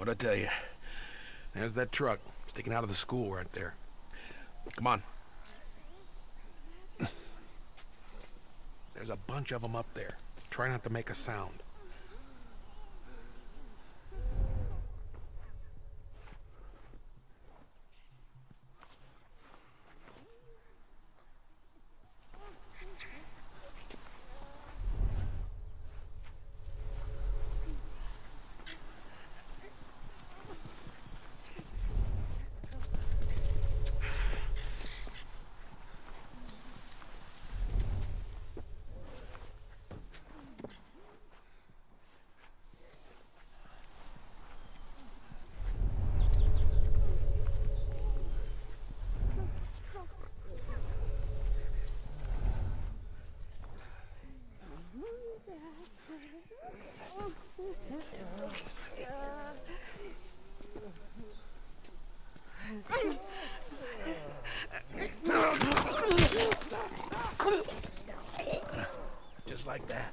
What'd I tell you? There's that truck sticking out of the school right there. Come on. There's a bunch of them up there. Try not to make a sound. like that.